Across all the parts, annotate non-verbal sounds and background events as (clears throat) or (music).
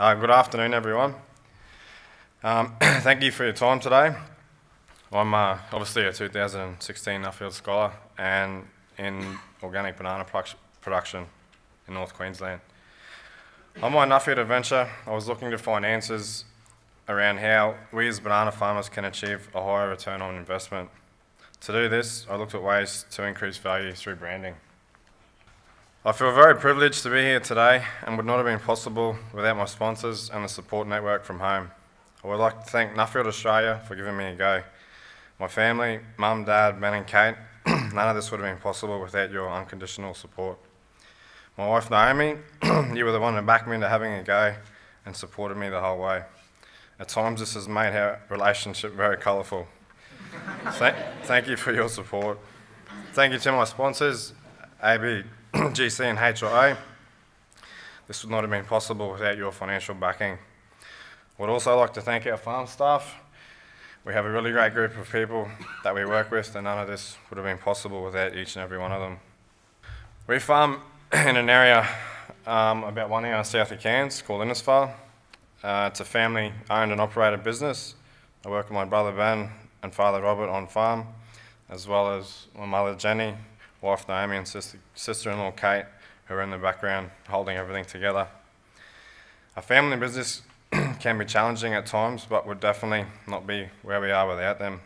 Uh, good afternoon, everyone. Um, (clears throat) thank you for your time today. I'm uh, obviously a 2016 Nuffield Scholar and in organic banana production in North Queensland. On my Nuffield adventure, I was looking to find answers around how we as banana farmers can achieve a higher return on investment. To do this, I looked at ways to increase value through branding. I feel very privileged to be here today and would not have been possible without my sponsors and the support network from home. I would like to thank Nuffield Australia for giving me a go. My family, mum, dad, Ben and Kate, (clears throat) none of this would have been possible without your unconditional support. My wife Naomi, (clears throat) you were the one who backed me into having a go and supported me the whole way. At times this has made our relationship very colourful. (laughs) thank, thank you for your support. Thank you to my sponsors, AB, (clears throat) GC and HIA. This would not have been possible without your financial backing. Would also like to thank our farm staff. We have a really great group of people that we work with, and none of this would have been possible without each and every one of them. We farm (clears throat) in an area um, about one hour south of Cairns called Innisfail. Uh, it's a family owned and operated business. I work with my brother Ben and father Robert on farm, as well as my mother Jenny, wife Naomi, and sister, sister-in-law Kate, who are in the background holding everything together. A family business (clears throat) can be challenging at times, but would definitely not be where we are without them.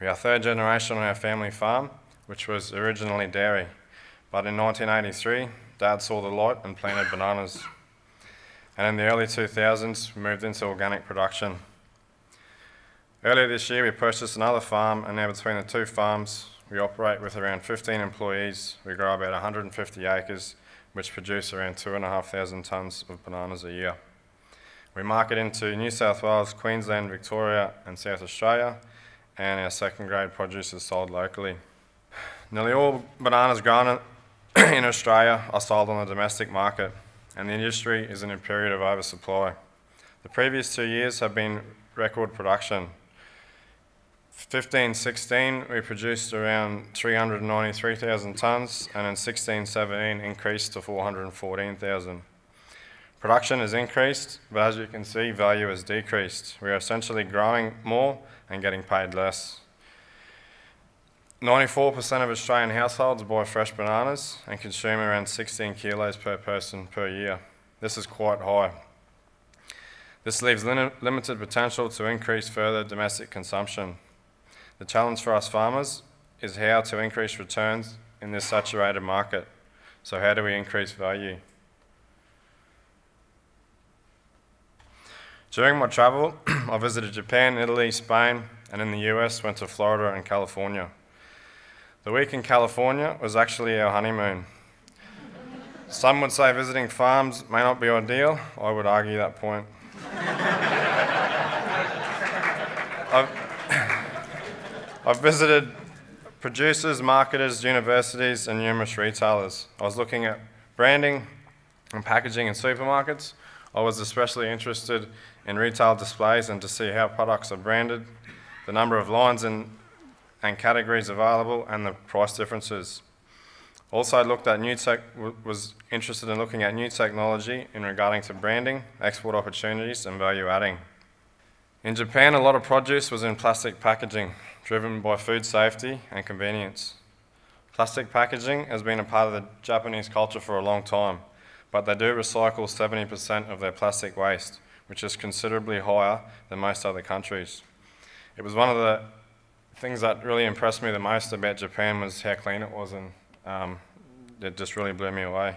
We are third generation on our family farm, which was originally dairy, but in 1983, Dad saw the light and planted bananas. And in the early 2000s, we moved into organic production. Earlier this year, we purchased another farm, and now between the two farms, we operate with around 15 employees. We grow about 150 acres, which produce around 2,500 tonnes of bananas a year. We market into New South Wales, Queensland, Victoria, and South Australia, and our second grade produce is sold locally. Nearly all bananas grown in (clears throat) Australia are sold on the domestic market, and the industry is in a period of oversupply. The previous two years have been record production, 15 16, we produced around 393,000 tonnes, and in 16 17, increased to 414,000. Production has increased, but as you can see, value has decreased. We are essentially growing more and getting paid less. 94% of Australian households buy fresh bananas and consume around 16 kilos per person per year. This is quite high. This leaves limited potential to increase further domestic consumption. The challenge for us farmers is how to increase returns in this saturated market. So how do we increase value? During my travel, (clears throat) I visited Japan, Italy, Spain, and in the US went to Florida and California. The week in California was actually our honeymoon. Some would say visiting farms may not be ideal. I would argue that point. (laughs) I've visited producers, marketers, universities, and numerous retailers. I was looking at branding and packaging in supermarkets. I was especially interested in retail displays and to see how products are branded, the number of lines and, and categories available, and the price differences. Also looked at new tech, was interested in looking at new technology in regarding to branding, export opportunities, and value adding. In Japan, a lot of produce was in plastic packaging, driven by food safety and convenience. Plastic packaging has been a part of the Japanese culture for a long time, but they do recycle 70% of their plastic waste, which is considerably higher than most other countries. It was one of the things that really impressed me the most about Japan was how clean it was, and um, it just really blew me away.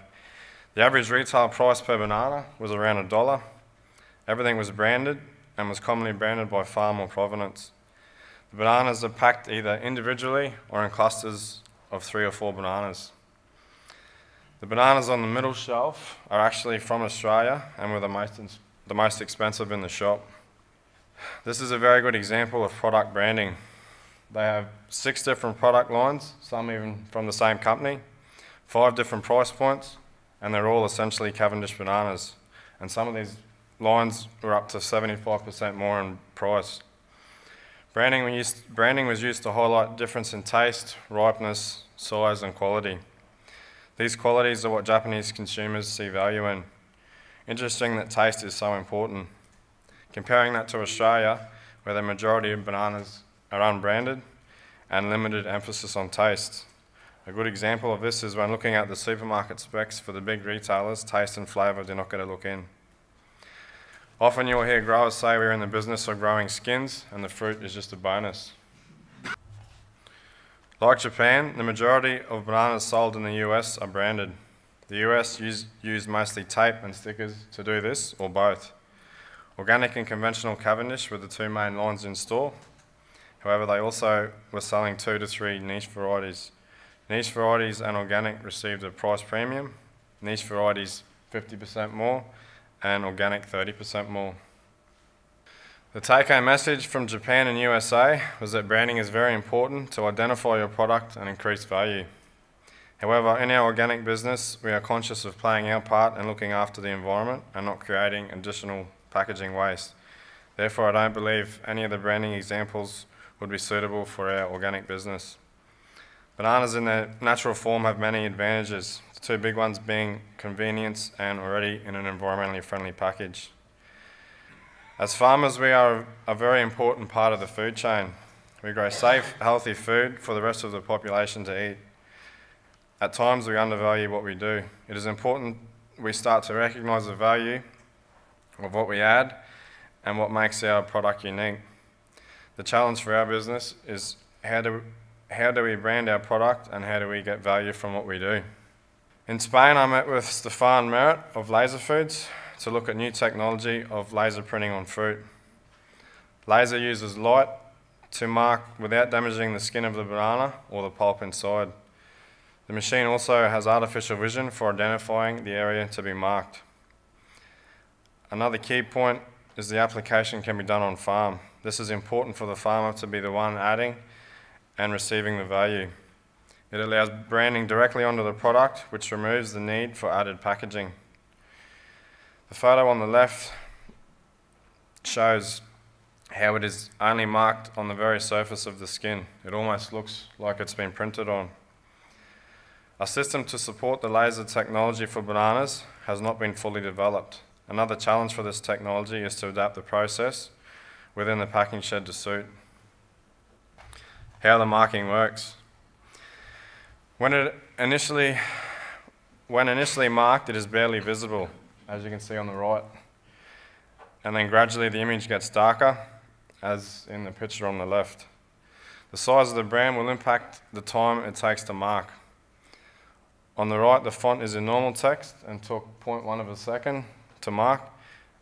The average retail price per banana was around a dollar. Everything was branded and was commonly branded by farm or provenance. The bananas are packed either individually or in clusters of three or four bananas. The bananas on the middle shelf are actually from Australia and were the most, the most expensive in the shop. This is a very good example of product branding. They have six different product lines, some even from the same company, five different price points, and they're all essentially Cavendish bananas. And some of these lines were up to 75% more in price. Branding, used, branding was used to highlight difference in taste, ripeness, size and quality. These qualities are what Japanese consumers see value in. Interesting that taste is so important. Comparing that to Australia, where the majority of bananas are unbranded and limited emphasis on taste. A good example of this is when looking at the supermarket specs for the big retailers, taste and flavour do not get a look in. Often you'll hear growers say we're in the business of growing skins and the fruit is just a bonus. Like Japan, the majority of bananas sold in the US are branded. The US use, use mostly tape and stickers to do this, or both. Organic and conventional Cavendish were the two main lines in store. However, they also were selling two to three niche varieties. Niche varieties and organic received a price premium, niche varieties 50% more, and organic 30% more. The take home message from Japan and USA was that branding is very important to identify your product and increase value. However, in our organic business, we are conscious of playing our part and looking after the environment and not creating additional packaging waste. Therefore, I don't believe any of the branding examples would be suitable for our organic business. Bananas in their natural form have many advantages, the two big ones being convenience and already in an environmentally friendly package. As farmers, we are a very important part of the food chain. We grow safe, healthy food for the rest of the population to eat. At times, we undervalue what we do. It is important we start to recognise the value of what we add and what makes our product unique. The challenge for our business is how do, how do we brand our product and how do we get value from what we do. In Spain, I met with Stefan Merritt of Laser Foods, to look at new technology of laser printing on fruit. Laser uses light to mark without damaging the skin of the banana or the pulp inside. The machine also has artificial vision for identifying the area to be marked. Another key point is the application can be done on farm. This is important for the farmer to be the one adding and receiving the value. It allows branding directly onto the product, which removes the need for added packaging. The photo on the left shows how it is only marked on the very surface of the skin. It almost looks like it's been printed on. A system to support the laser technology for bananas has not been fully developed. Another challenge for this technology is to adapt the process within the packing shed to suit. How the marking works. When it initially when initially marked, it is barely visible as you can see on the right. And then gradually the image gets darker, as in the picture on the left. The size of the brand will impact the time it takes to mark. On the right, the font is in normal text and took 0.1 of a second to mark,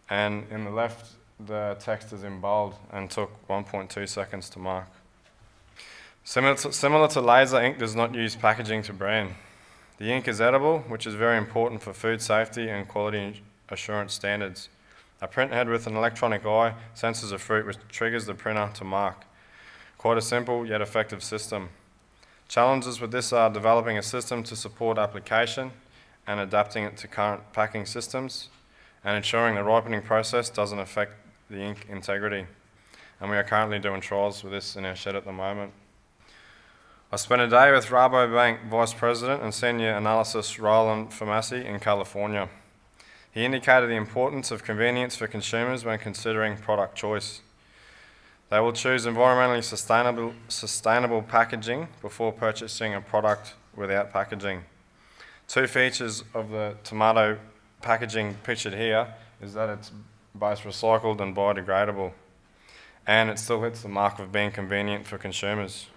and in the left, the text is in bold and took 1.2 seconds to mark. Similar to, similar to laser, ink does not use packaging to brand. The ink is edible, which is very important for food safety and quality assurance standards. A print head with an electronic eye senses a fruit which triggers the printer to mark. Quite a simple yet effective system. Challenges with this are developing a system to support application and adapting it to current packing systems and ensuring the ripening process doesn't affect the ink integrity. And we are currently doing trials with this in our shed at the moment. I spent a day with Rabobank Vice President and Senior Analysis Roland Fumasi in California. He indicated the importance of convenience for consumers when considering product choice. They will choose environmentally sustainable, sustainable packaging before purchasing a product without packaging. Two features of the tomato packaging pictured here is that it's both recycled and biodegradable, and it still hits the mark of being convenient for consumers.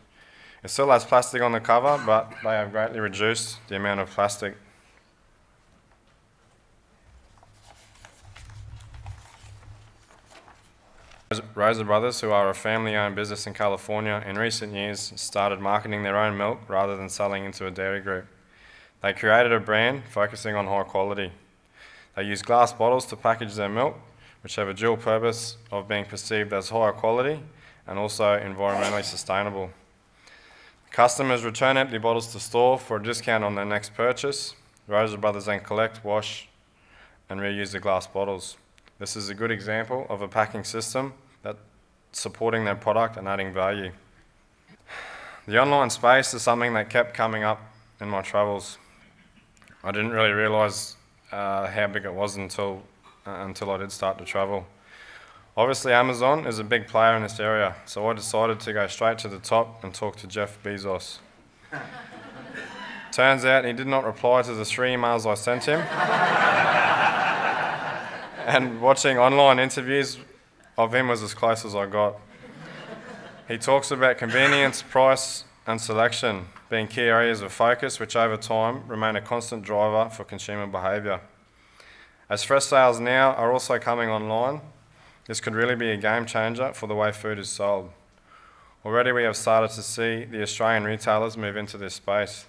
It still has plastic on the cover, but they have greatly reduced the amount of plastic. Rosa Brothers, who are a family-owned business in California, in recent years started marketing their own milk rather than selling into a dairy group. They created a brand focusing on high quality. They use glass bottles to package their milk, which have a dual purpose of being perceived as higher quality and also environmentally sustainable. Customers return empty bottles to store for a discount on their next purchase. Rosa Brothers then collect, wash, and reuse the glass bottles. This is a good example of a packing system that supporting their product and adding value. The online space is something that kept coming up in my travels. I didn't really realise uh, how big it was until uh, until I did start to travel. Obviously, Amazon is a big player in this area, so I decided to go straight to the top and talk to Jeff Bezos. (laughs) Turns out he did not reply to the three emails I sent him. (laughs) and watching online interviews of him was as close as I got. He talks about convenience, price, and selection being key areas of focus, which over time remain a constant driver for consumer behaviour. As fresh sales now are also coming online, this could really be a game changer for the way food is sold. Already we have started to see the Australian retailers move into this space.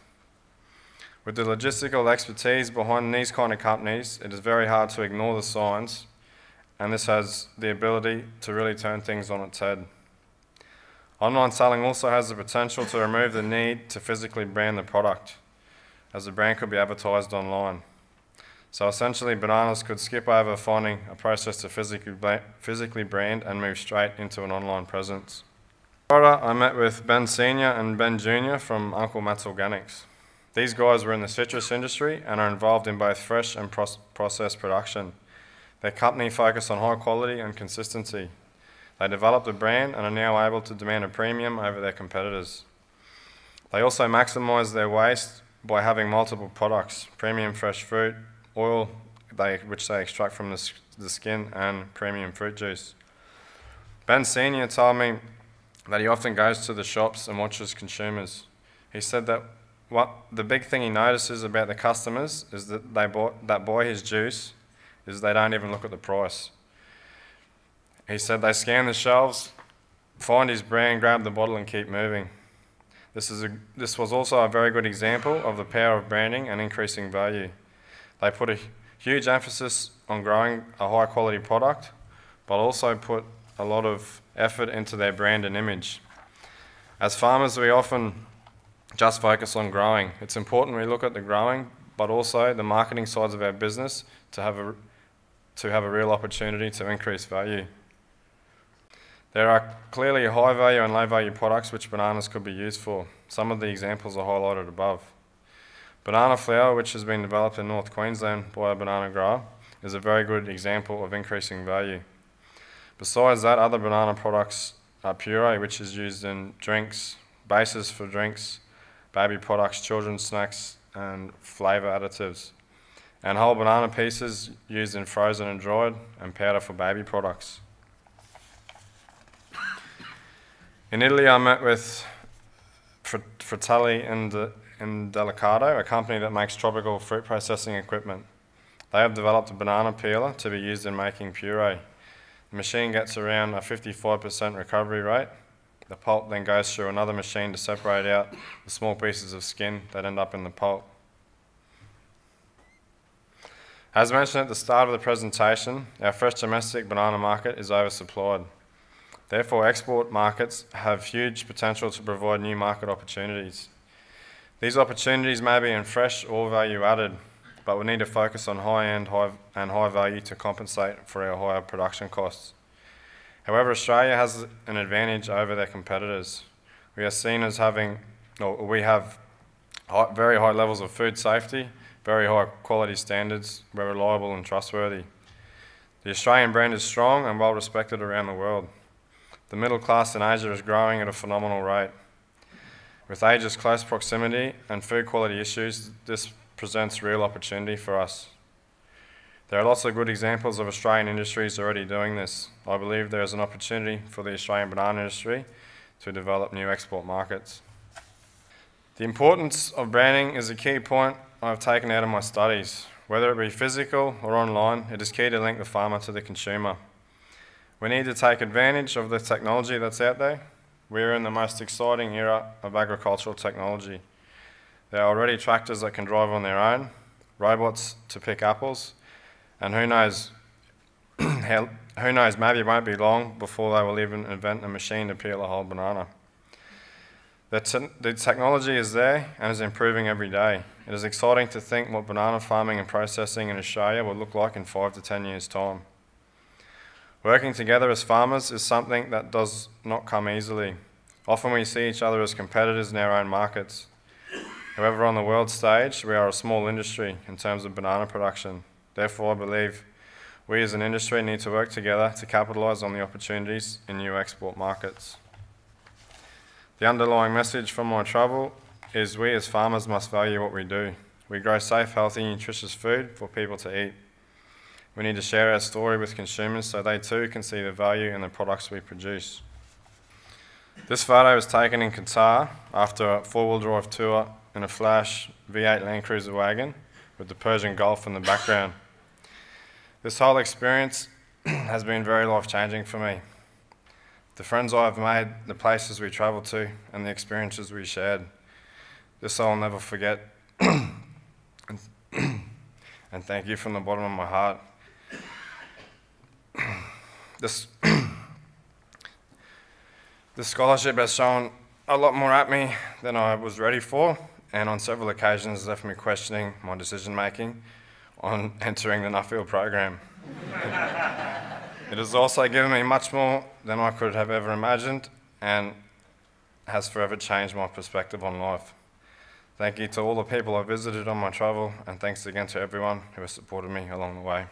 With the logistical expertise behind these kind of companies, it is very hard to ignore the signs, and this has the ability to really turn things on its head. Online selling also has the potential to remove the need to physically brand the product, as the brand could be advertised online. So essentially, bananas could skip over finding a process to physically, physically brand and move straight into an online presence. I met with Ben Senior and Ben Junior from Uncle Matt's Organics. These guys were in the citrus industry and are involved in both fresh and processed production. Their company focused on high quality and consistency. They developed a brand and are now able to demand a premium over their competitors. They also maximise their waste by having multiple products, premium fresh fruit, oil they, which they extract from the, the skin, and premium fruit juice. Ben Senior told me that he often goes to the shops and watches consumers. He said that what the big thing he notices about the customers is that they bought, that buy his juice is they don't even look at the price. He said they scan the shelves, find his brand, grab the bottle, and keep moving. This, is a, this was also a very good example of the power of branding and increasing value. They put a huge emphasis on growing a high quality product, but also put a lot of effort into their brand and image. As farmers, we often just focus on growing. It's important we look at the growing, but also the marketing sides of our business to have a, to have a real opportunity to increase value. There are clearly high value and low value products which bananas could be used for. Some of the examples are highlighted above. Banana flour, which has been developed in North Queensland by a banana grower, is a very good example of increasing value. Besides that, other banana products are puree, which is used in drinks, bases for drinks, baby products, children's snacks, and flavour additives. And whole banana pieces used in frozen and dried, and powder for baby products. In Italy, I met with Fratelli and Indelicato, a company that makes tropical fruit processing equipment. They have developed a banana peeler to be used in making puree. The machine gets around a 55% recovery rate. The pulp then goes through another machine to separate out the small pieces of skin that end up in the pulp. As mentioned at the start of the presentation, our fresh domestic banana market is oversupplied. Therefore, export markets have huge potential to provide new market opportunities. These opportunities may be in fresh or value added, but we need to focus on high end high and high value to compensate for our higher production costs. However, Australia has an advantage over their competitors. We are seen as having, or we have high, very high levels of food safety, very high quality standards, we're reliable and trustworthy. The Australian brand is strong and well respected around the world. The middle class in Asia is growing at a phenomenal rate. With Asia's close proximity and food quality issues, this presents real opportunity for us. There are lots of good examples of Australian industries already doing this. I believe there is an opportunity for the Australian banana industry to develop new export markets. The importance of branding is a key point I've taken out of my studies. Whether it be physical or online, it is key to link the farmer to the consumer. We need to take advantage of the technology that's out there we're in the most exciting era of agricultural technology. There are already tractors that can drive on their own, robots to pick apples, and who knows, (clears throat) who knows, maybe it won't be long before they will even invent a machine to peel a whole banana. The, te the technology is there and is improving every day. It is exciting to think what banana farming and processing in Australia will look like in five to ten years' time. Working together as farmers is something that does not come easily. Often we see each other as competitors in our own markets. However, on the world stage, we are a small industry in terms of banana production. Therefore, I believe We as an industry need to work together to capitalise on the opportunities in new export markets. The underlying message from my travel is we as farmers must value what we do. We grow safe, healthy, nutritious food for people to eat. We need to share our story with consumers so they too can see the value in the products we produce. This photo was taken in Qatar after a four-wheel drive tour in a flash V8 Land Cruiser wagon with the Persian Gulf in the background. This whole experience (clears throat) has been very life-changing for me. The friends I've made, the places we travelled to, and the experiences we shared. This I'll never forget. (clears throat) and thank you from the bottom of my heart. (clears throat) This scholarship has shown a lot more at me than I was ready for, and on several occasions left me questioning my decision making on entering the Nuffield program. (laughs) it has also given me much more than I could have ever imagined and has forever changed my perspective on life. Thank you to all the people I visited on my travel, and thanks again to everyone who has supported me along the way.